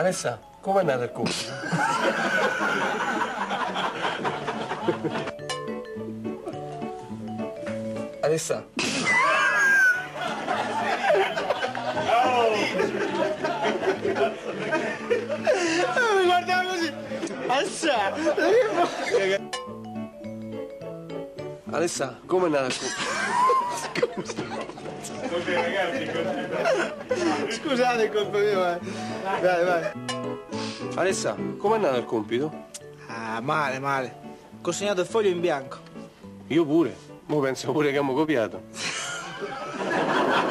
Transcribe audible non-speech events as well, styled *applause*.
Alessa, com'è andato il compito? Alessa. mi guardava così. Assa! Alessa, com'è andato il compito? Scusate, è colpa mia, vai. Vai, vai. Alessa, com'è andato il compito? Ah, male, male. Consegnato il foglio in bianco. Io pure. Mo penso pure che abbiamo copiato. *laughs*